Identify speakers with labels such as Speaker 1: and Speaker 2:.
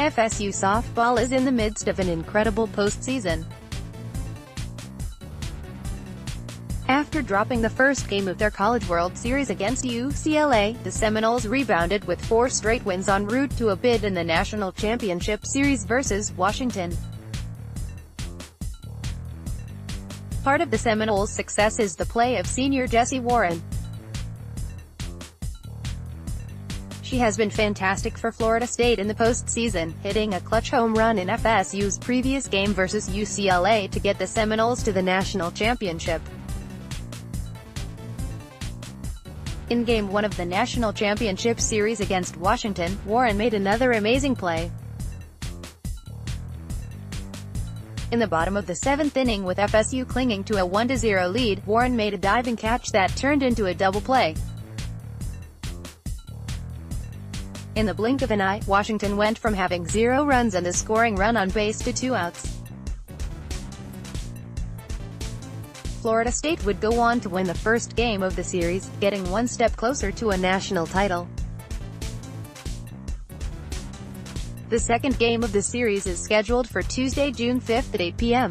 Speaker 1: FSU softball is in the midst of an incredible postseason. After dropping the first game of their College World Series against UCLA, the Seminoles rebounded with four straight wins en route to a bid in the National Championship Series versus Washington. Part of the Seminoles' success is the play of senior Jessie Warren. She has been fantastic for Florida State in the postseason, hitting a clutch home run in FSU's previous game versus UCLA to get the Seminoles to the national championship. In Game 1 of the National Championship Series against Washington, Warren made another amazing play. In the bottom of the seventh inning with FSU clinging to a 1-0 lead, Warren made a diving catch that turned into a double play. In the blink of an eye, Washington went from having zero runs and a scoring run on base to two outs. Florida State would go on to win the first game of the series, getting one step closer to a national title. The second game of the series is scheduled for Tuesday, June 5 at 8 p.m.